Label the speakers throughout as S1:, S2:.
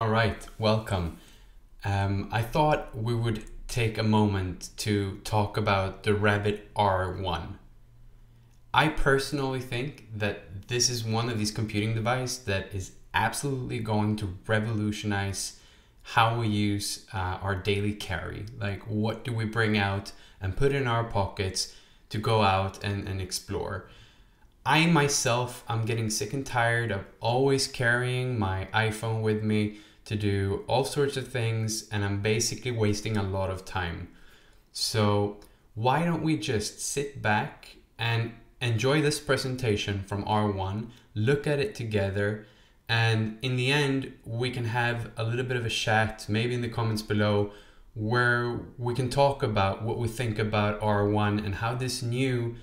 S1: All right, welcome. Um, I thought we would take a moment to talk about the Rabbit R1. I personally think that this is one of these computing devices that is absolutely going to revolutionize how we use uh, our daily carry. Like, what do we bring out and put in our pockets to go out and, and explore? I myself, I'm getting sick and tired of always carrying my iPhone with me to do all sorts of things, and I'm basically wasting a lot of time. So, why don't we just sit back and enjoy this presentation from R1, look at it together, and in the end, we can have a little bit of a chat, maybe in the comments below, where we can talk about what we think about R1 and how this new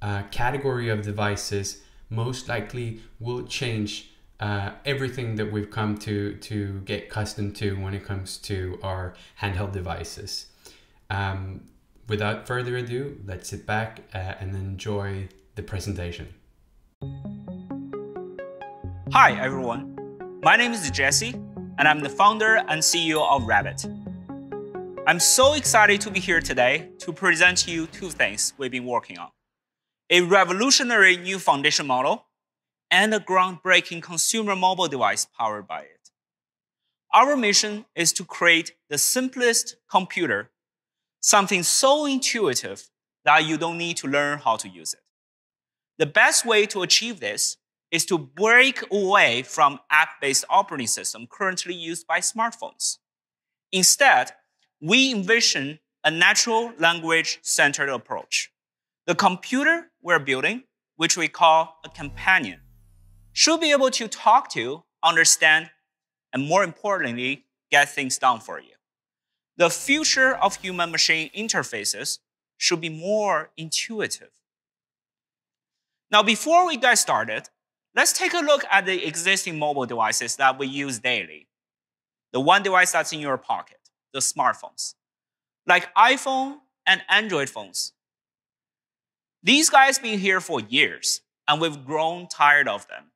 S1: uh, category of devices most likely will change uh, everything that we've come to to get accustomed to when it comes to our handheld devices. Um, without further ado, let's sit back uh, and enjoy the presentation.
S2: Hi everyone, my name is Jesse, and I'm the founder and CEO of Rabbit. I'm so excited to be here today to present to you two things we've been working on a revolutionary new foundation model, and a groundbreaking consumer mobile device powered by it. Our mission is to create the simplest computer, something so intuitive that you don't need to learn how to use it. The best way to achieve this is to break away from app-based operating system currently used by smartphones. Instead, we envision a natural language-centered approach. The computer we're building, which we call a companion, should be able to talk to, understand, and more importantly, get things done for you. The future of human-machine interfaces should be more intuitive. Now, before we get started, let's take a look at the existing mobile devices that we use daily. The one device that's in your pocket, the smartphones. Like iPhone and Android phones, these guys been here for years, and we've grown tired of them.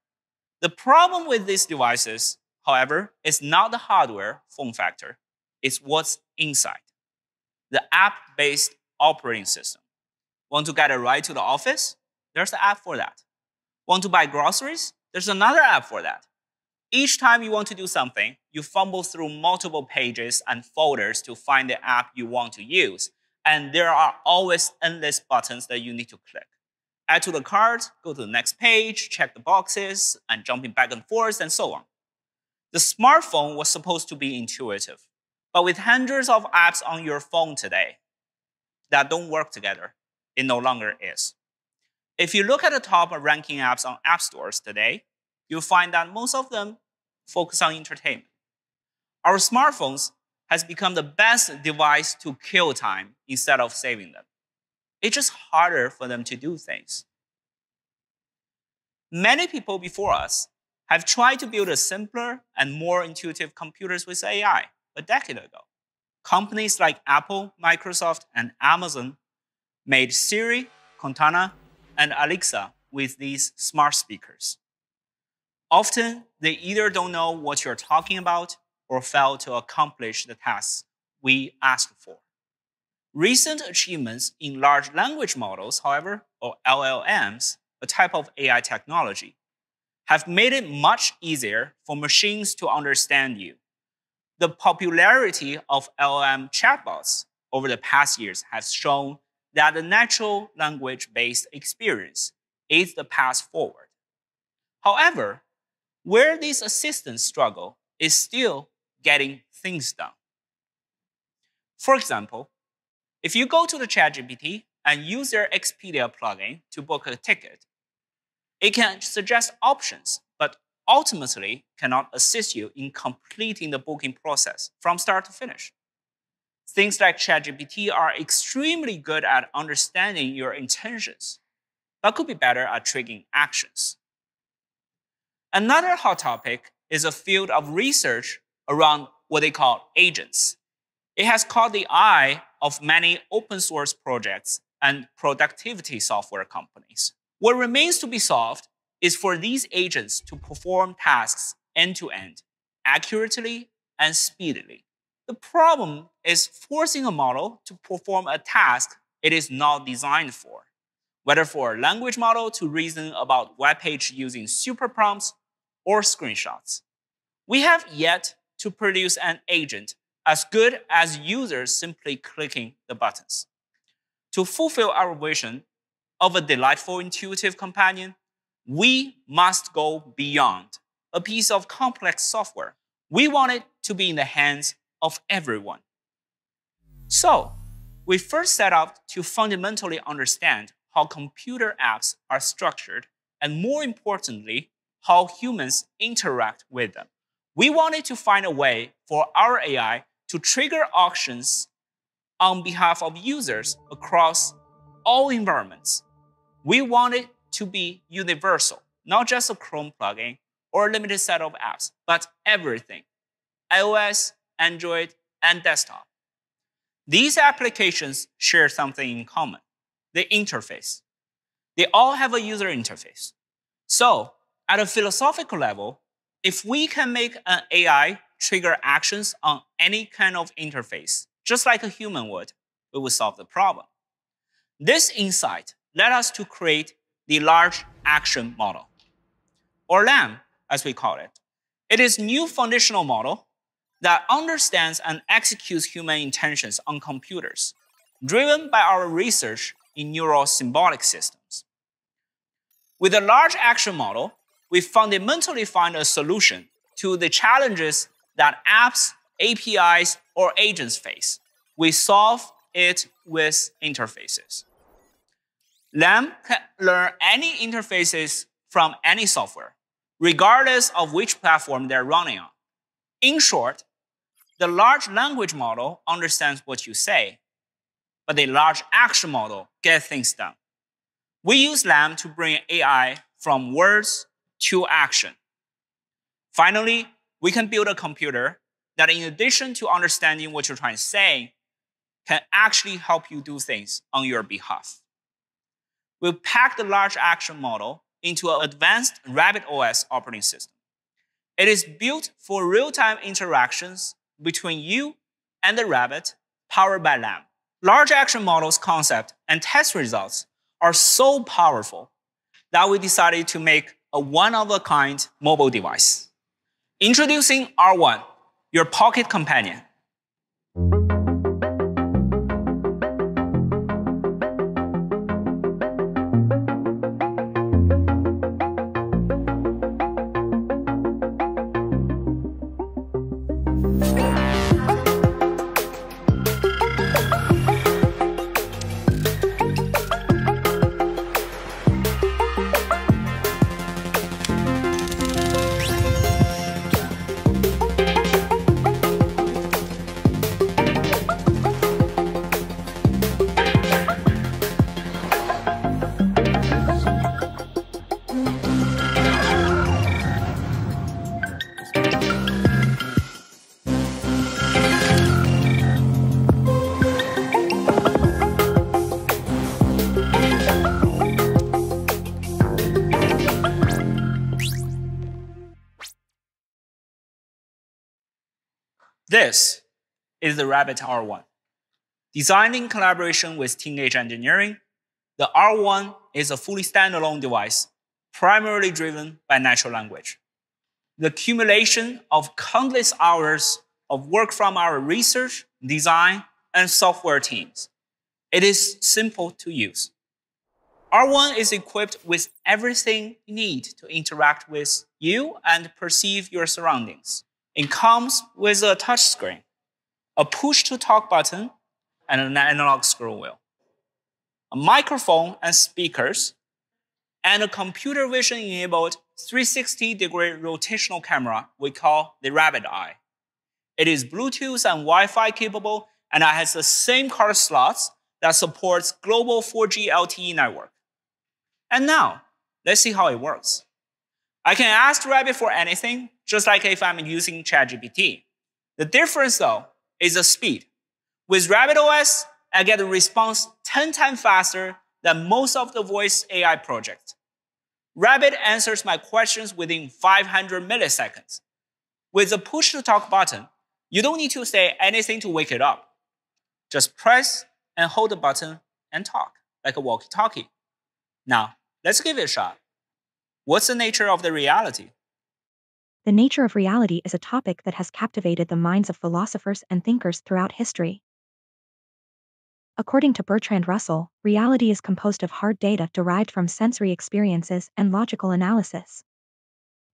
S2: The problem with these devices, however, is not the hardware form factor, it's what's inside. The app-based operating system. Want to get a ride to the office? There's an app for that. Want to buy groceries? There's another app for that. Each time you want to do something, you fumble through multiple pages and folders to find the app you want to use and there are always endless buttons that you need to click. Add to the cart, go to the next page, check the boxes, and jumping back and forth, and so on. The smartphone was supposed to be intuitive, but with hundreds of apps on your phone today that don't work together, it no longer is. If you look at the top ranking apps on app stores today, you'll find that most of them focus on entertainment. Our smartphones has become the best device to kill time instead of saving them. It's just harder for them to do things. Many people before us have tried to build a simpler and more intuitive computers with AI a decade ago. Companies like Apple, Microsoft, and Amazon made Siri, Cortana, and Alexa with these smart speakers. Often, they either don't know what you're talking about or fail to accomplish the tasks we ask for. Recent achievements in large language models, however, or LLMs, a type of AI technology, have made it much easier for machines to understand you. The popularity of LLM chatbots over the past years has shown that the natural language-based experience is the path forward. However, where these assistants struggle is still getting things done. For example, if you go to the ChatGPT and use their Expedia plugin to book a ticket, it can suggest options, but ultimately cannot assist you in completing the booking process from start to finish. Things like ChatGPT are extremely good at understanding your intentions, but could be better at triggering actions. Another hot topic is a field of research around what they call agents. It has caught the eye of many open source projects and productivity software companies. What remains to be solved is for these agents to perform tasks end to end accurately and speedily. The problem is forcing a model to perform a task it is not designed for, whether for a language model to reason about web page using super prompts or screenshots. We have yet to produce an agent as good as users simply clicking the buttons. To fulfill our vision of a delightful, intuitive companion, we must go beyond a piece of complex software. We want it to be in the hands of everyone. So, we first set out to fundamentally understand how computer apps are structured and, more importantly, how humans interact with them. We wanted to find a way for our AI to trigger auctions on behalf of users across all environments. We wanted to be universal, not just a Chrome plugin or a limited set of apps, but everything iOS, Android, and desktop. These applications share something in common the interface. They all have a user interface. So, at a philosophical level, if we can make an AI trigger actions on any kind of interface, just like a human would, we will solve the problem. This insight led us to create the large action model, or LAM, as we call it. It is new foundational model that understands and executes human intentions on computers, driven by our research in neural symbolic systems. With a large action model, we fundamentally find a solution to the challenges that apps, APIs, or agents face. We solve it with interfaces. LAM can learn any interfaces from any software, regardless of which platform they're running on. In short, the large language model understands what you say, but the large action model gets things done. We use LAM to bring AI from words to action. Finally, we can build a computer that, in addition to understanding what you're trying to say, can actually help you do things on your behalf. We pack the large action model into an advanced RabbitOS operating system. It is built for real-time interactions between you and the rabbit, powered by LAM. Large action models concept and test results are so powerful that we decided to make a one-of-a-kind mobile device. Introducing R1, your pocket companion. This is the Rabbit R1. Designed in collaboration with Teenage Engineering, the R1 is a fully standalone device, primarily driven by natural language. The accumulation of countless hours of work from our research, design, and software teams. It is simple to use. R1 is equipped with everything you need to interact with you and perceive your surroundings. It comes with a touch screen, a push-to-talk button, and an analog scroll wheel, a microphone and speakers, and a computer vision-enabled 360-degree rotational camera we call the Rabbit Eye. It is Bluetooth and Wi-Fi capable, and it has the SIM card slots that supports global 4G LTE network. And now, let's see how it works. I can ask Rabbit for anything, just like if I'm using ChatGPT. The difference, though, is the speed. With RabbitOS, I get a response 10 times faster than most of the voice AI projects. Rabbit answers my questions within 500 milliseconds, With the push to talk button, you don't need to say anything to wake it up. Just press and hold the button and talk like a walkie talkie. Now, let's give it a shot. What's the nature of the reality?
S3: The nature of reality is a topic that has captivated the minds of philosophers and thinkers throughout history. According to Bertrand Russell, reality is composed of hard data derived from sensory experiences and logical analysis.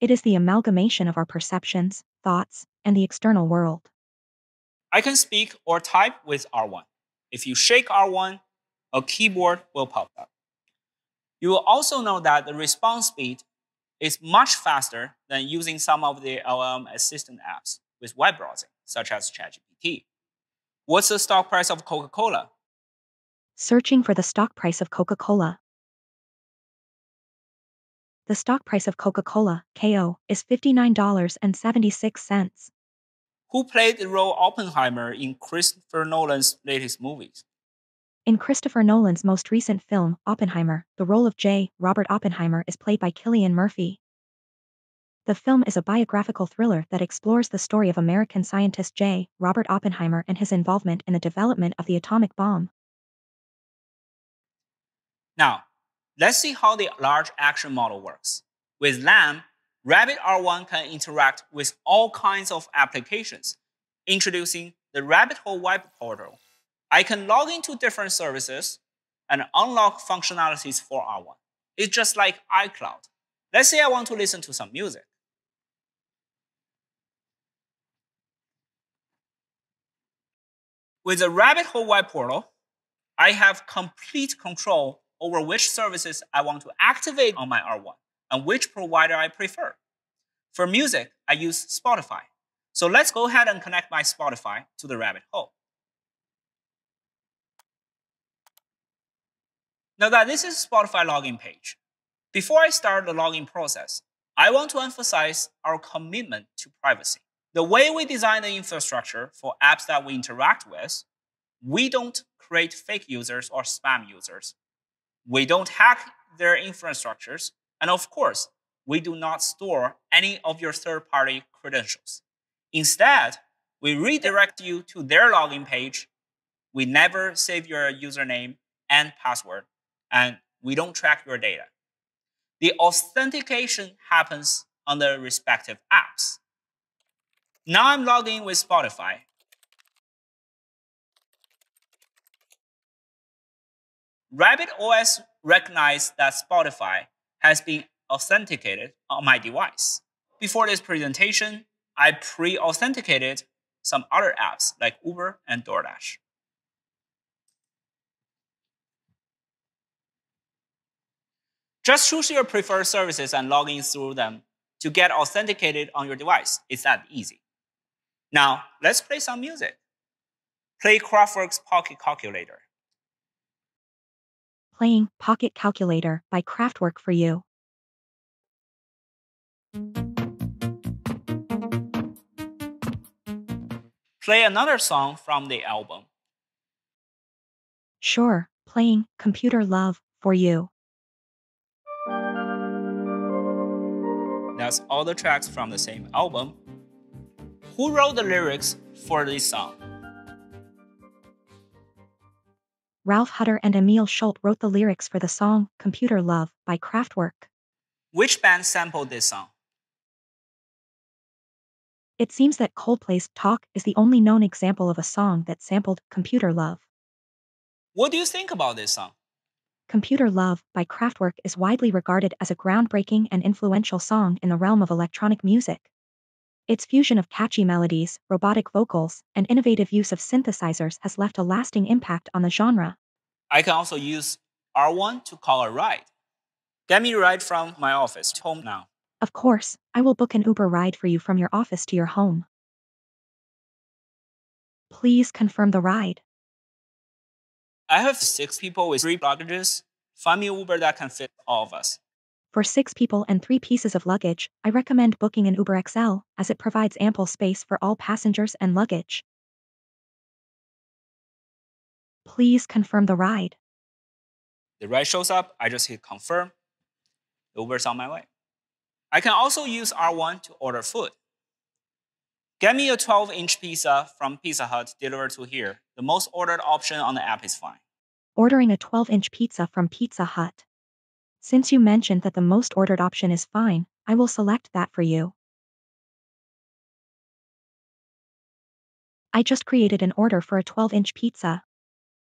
S3: It is the amalgamation of our perceptions, thoughts, and the external world.
S2: I can speak or type with R1. If you shake R1, a keyboard will pop up. You will also know that the response speed is much faster than using some of the LLM assistant apps with web browsing, such as ChatGPT. What's the stock price of Coca-Cola?
S3: Searching for the stock price of Coca-Cola. The stock price of Coca-Cola, KO, is $59.76.
S2: Who played the role Oppenheimer in Christopher Nolan's latest movies?
S3: In Christopher Nolan's most recent film, Oppenheimer, the role of J. Robert Oppenheimer is played by Cillian Murphy. The film is a biographical thriller that explores the story of American scientist J. Robert Oppenheimer and his involvement in the development of the atomic bomb.
S2: Now, let's see how the large action model works. With LAM, Rabbit R1 can interact with all kinds of applications. Introducing the Rabbit Hole Web Portal, I can log into different services and unlock functionalities for R1. It's just like iCloud. Let's say I want to listen to some music. With the Rabbit Hole Web Portal, I have complete control over which services I want to activate on my R1 and which provider I prefer. For music, I use Spotify. So let's go ahead and connect my Spotify to the rabbit hole. Now that this is Spotify login page, before I start the login process, I want to emphasize our commitment to privacy. The way we design the infrastructure for apps that we interact with, we don't create fake users or spam users. We don't hack their infrastructures. And of course, we do not store any of your third-party credentials. Instead, we redirect you to their login page. We never save your username and password, and we don't track your data. The authentication happens on the respective apps. Now I'm logged in with Spotify. Rabbit OS recognized that Spotify has been authenticated on my device. Before this presentation, I pre-authenticated some other apps like Uber and DoorDash. Just choose your preferred services and log in through them to get authenticated on your device. It's that easy. Now, let's play some music. Play Kraftwerk's Pocket Calculator
S3: playing Pocket Calculator by Kraftwerk for you.
S2: Play another song from the album.
S3: Sure, playing Computer Love for you.
S2: All the tracks from the same album. Who wrote the lyrics for this song?
S3: Ralf Hütter and Emil Schult wrote the lyrics for the song Computer Love by Kraftwerk.
S2: Which band sampled this song?
S3: It seems that Coldplay's Talk is the only known example of a song that sampled Computer Love.
S2: What do you think about this song?
S3: Computer Love by Kraftwerk is widely regarded as a groundbreaking and influential song in the realm of electronic music. Its fusion of catchy melodies, robotic vocals, and innovative use of synthesizers has left a lasting impact on the genre.
S2: I can also use R1 to call a ride. Get me a ride from my office to home now.
S3: Of course, I will book an Uber ride for you from your office to your home. Please confirm the ride.
S2: I have six people with three luggages. Find me an Uber that can fit all of us.
S3: For six people and three pieces of luggage, I recommend booking an Uber XL, as it provides ample space for all passengers and luggage. Please confirm the ride.
S2: The ride shows up, I just hit confirm. Uber's on my way. I can also use R1 to order food. Get me a 12 inch pizza from Pizza Hut delivered to here. The most ordered option on the app is fine.
S3: Ordering a 12 inch pizza from Pizza Hut. Since you mentioned that the most ordered option is fine, I will select that for you. I just created an order for a 12 inch pizza.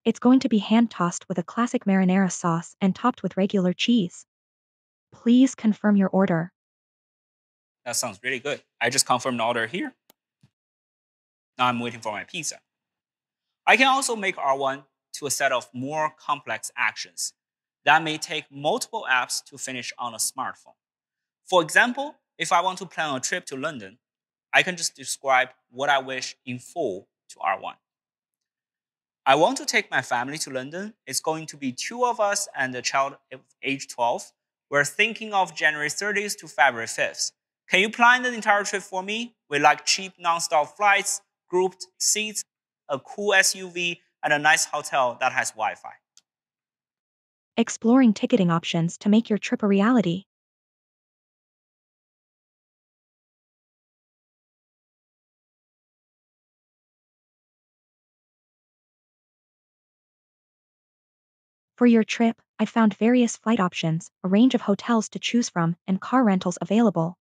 S3: It's going to be hand tossed with a classic marinara sauce and topped with regular cheese. Please confirm your order.
S2: That sounds really good. I just confirmed the order here. Now I'm waiting for my pizza. I can also make R1 to a set of more complex actions that may take multiple apps to finish on a smartphone. For example, if I want to plan a trip to London, I can just describe what I wish in full to R1. I want to take my family to London. It's going to be two of us and a child of age 12. We're thinking of January 30th to February 5th. Can you plan the entire trip for me? We like cheap non-stop flights, grouped seats, a cool SUV, and a nice hotel that has Wi-Fi.
S3: Exploring ticketing options to make your trip a reality. For your trip, I found various flight options, a range of hotels to choose from, and car rentals available.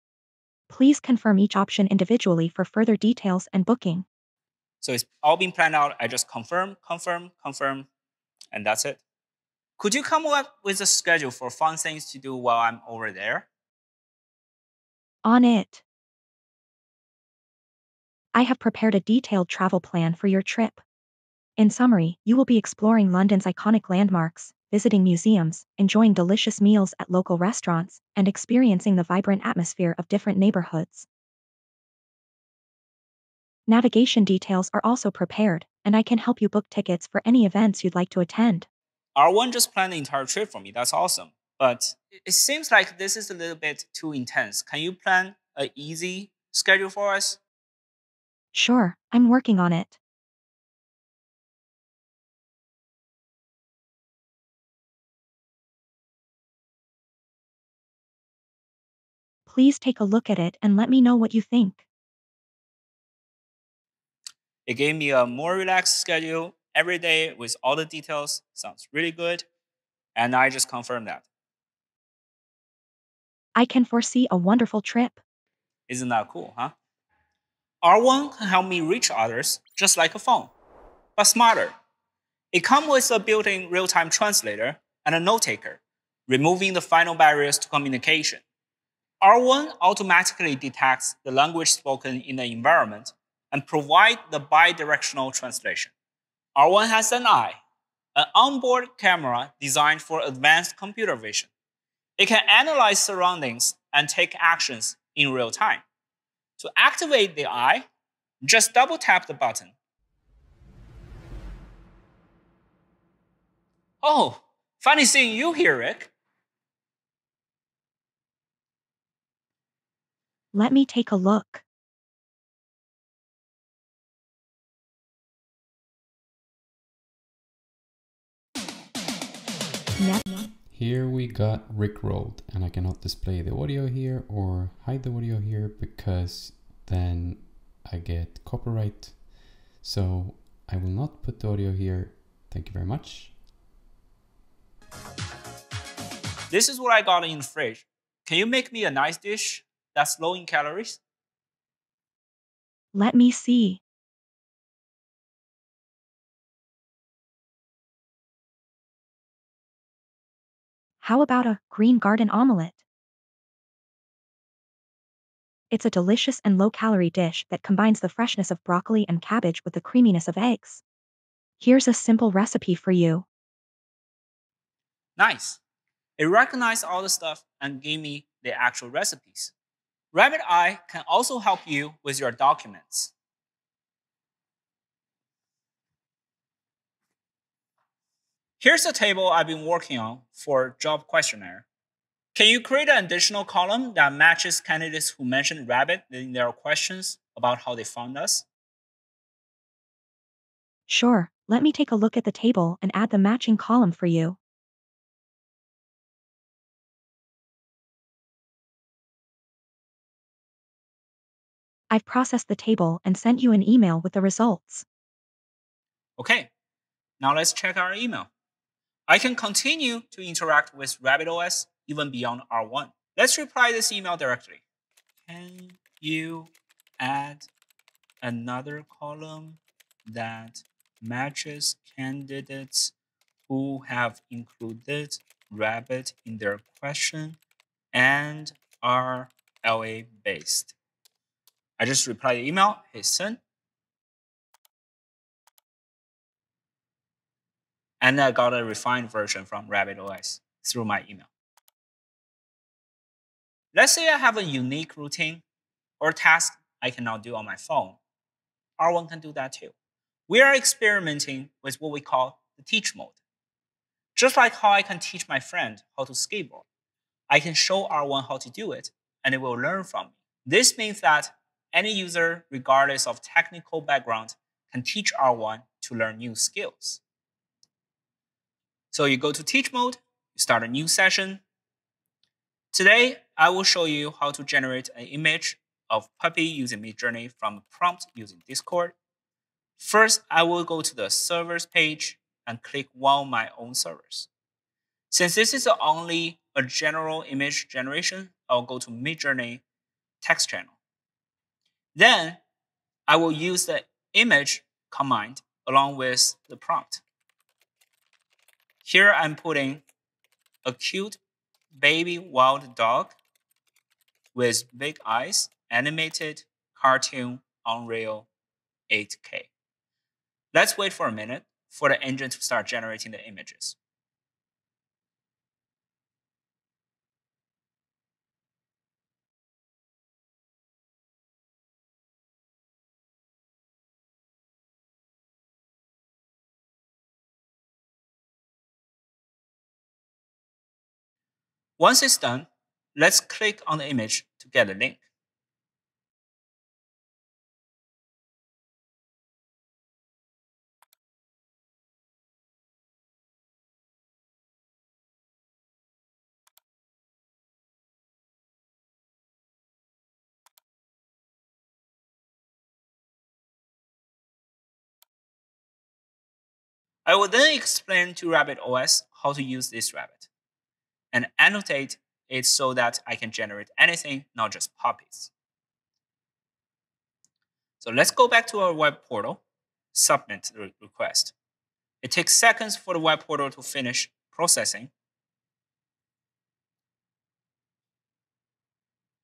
S3: Please confirm each option individually for further details and booking.
S2: So it's all been planned out. I just confirm, confirm, confirm, and that's it. Could you come up with a schedule for fun things to do while I'm over there?
S3: On it. I have prepared a detailed travel plan for your trip. In summary, you will be exploring London's iconic landmarks, visiting museums, enjoying delicious meals at local restaurants, and experiencing the vibrant atmosphere of different neighborhoods. Navigation details are also prepared, and I can help you book tickets for any events you'd like to attend.
S2: R1 just planned the entire trip for me. That's awesome. But it seems like this is a little bit too intense. Can you plan an easy schedule for us?
S3: Sure, I'm working on it. Please take a look at it and let me know what you think.
S2: It gave me a more relaxed schedule every day with all the details. Sounds really good. And I just confirmed that.
S3: I can foresee a wonderful trip.
S2: Isn't that cool, huh? R1 can help me reach others just like a phone, but smarter. It comes with a built-in real-time translator and a note taker, removing the final barriers to communication. R1 automatically detects the language spoken in the environment and provide the bidirectional translation. R1 has an eye, an onboard camera designed for advanced computer vision. It can analyze surroundings and take actions in real time. To activate the eye, just double tap the button. Oh, funny seeing you here, Rick.
S3: Let me take a look.
S1: Here we got Rickrolled, and I cannot display the audio here or hide the audio here because then I get copyright. So I will not put the audio here. Thank you very much.
S2: This is what I got in the fridge. Can you make me a nice dish that's low in calories?
S3: Let me see. How about a green garden omelette? It's a delicious and low-calorie dish that combines the freshness of broccoli and cabbage with the creaminess of eggs. Here's a simple recipe for you.
S2: Nice. It recognized all the stuff and gave me the actual recipes. Rabbit Eye can also help you with your documents. Here's a table I've been working on for job questionnaire. Can you create an additional column that matches candidates who mentioned rabbit in their questions about how they found us?
S3: Sure, let me take a look at the table and add the matching column for you. I've processed the table and sent you an email with the results.
S2: Okay, now let's check our email. I can continue to interact with RabbitOS even beyond R1. Let's reply this email directly. Can you add another column that matches candidates who have included rabbit in their question and are LA based? I just replied the email, hit send. And I got a refined version from RabbitOS through my email. Let's say I have a unique routine or task I cannot do on my phone. R1 can do that too. We are experimenting with what we call the teach mode. Just like how I can teach my friend how to skateboard, I can show R1 how to do it, and it will learn from me. This means that any user, regardless of technical background, can teach R1 to learn new skills. So you go to teach mode, you start a new session, Today, I will show you how to generate an image of puppy using Midjourney from a prompt using Discord. First, I will go to the servers page and click one of my own servers. Since this is only a general image generation, I'll go to Midjourney text channel. Then, I will use the image command along with the prompt. Here I'm putting a cute baby wild dog with big eyes, animated cartoon Unreal 8K. Let's wait for a minute for the engine to start generating the images. Once it's done, let's click on the image to get a link. I will then explain to RabbitOS how to use this rabbit and annotate it so that I can generate anything, not just puppies. So let's go back to our web portal, submit the request. It takes seconds for the web portal to finish processing.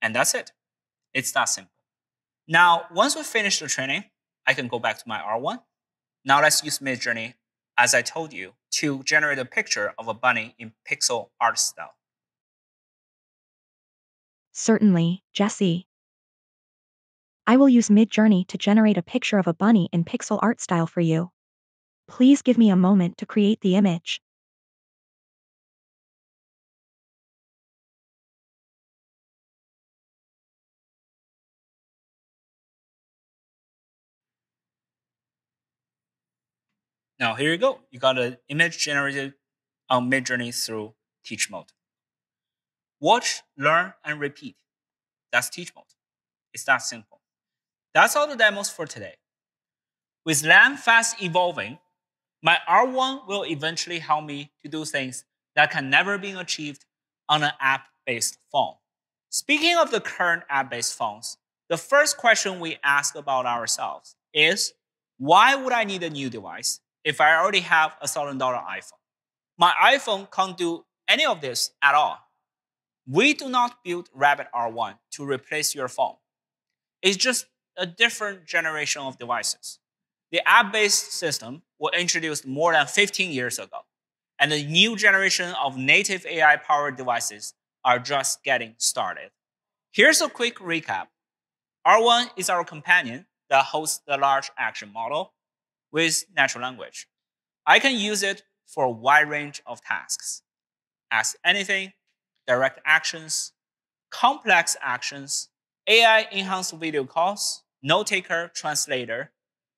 S2: And that's it. It's that simple. Now, once we finish the training, I can go back to my R1. Now let's use Midjourney as I told you, to generate a picture of a bunny in pixel art style.
S3: Certainly, Jesse. I will use Midjourney to generate a picture of a bunny in pixel art style for you. Please give me a moment to create the image.
S2: Now here you go. You got an image generated um, on Midjourney through teach mode. Watch, learn, and repeat. That's teach mode. It's that simple. That's all the demos for today. With LAM fast evolving, my R1 will eventually help me to do things that can never be achieved on an app-based phone. Speaking of the current app-based phones, the first question we ask about ourselves is, why would I need a new device if I already have a $1,000 iPhone. My iPhone can't do any of this at all. We do not build Rabbit R1 to replace your phone. It's just a different generation of devices. The app-based system was introduced more than 15 years ago, and the new generation of native AI-powered devices are just getting started. Here's a quick recap. R1 is our companion that hosts the large action model with natural language. I can use it for a wide range of tasks. Ask anything, direct actions, complex actions, AI enhanced video calls, note taker, translator,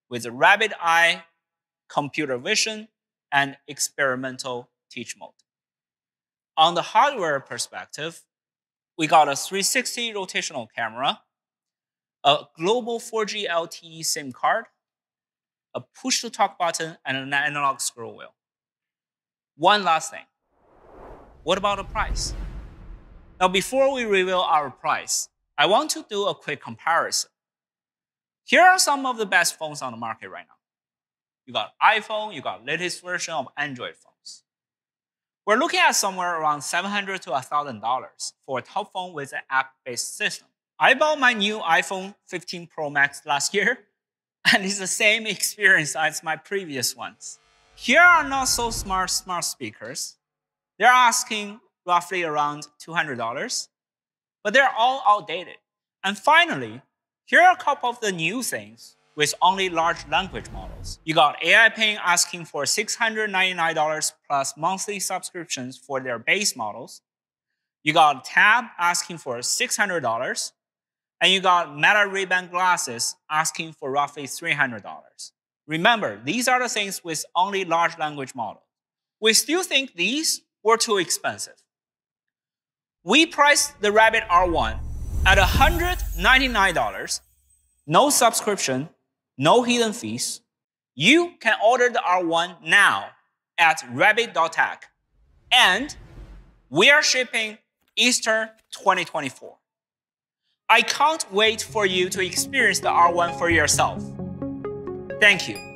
S2: with rabbit eye, computer vision, and experimental teach mode. On the hardware perspective, we got a 360 rotational camera, a global 4G LTE SIM card, a push to talk button, and an analog scroll wheel. One last thing. What about the price? Now, before we reveal our price, I want to do a quick comparison. Here are some of the best phones on the market right now. You got iPhone, you got latest version of Android phones. We're looking at somewhere around $700 to $1,000 for a top phone with an app-based system. I bought my new iPhone 15 Pro Max last year, and it's the same experience as my previous ones. Here are not so smart smart speakers. They're asking roughly around $200, but they're all outdated. And finally, here are a couple of the new things with only large language models. You got AI Pin asking for $699 plus monthly subscriptions for their base models. You got Tab asking for $600. And you got Meta Ray-Ban glasses asking for roughly $300. Remember, these are the things with only large language model. We still think these were too expensive. We priced the Rabbit R1 at $199, no subscription, no hidden fees. You can order the R1 now at rabbit.tech. And we are shipping Easter 2024. I can't wait for you to experience the R1 for yourself. Thank you.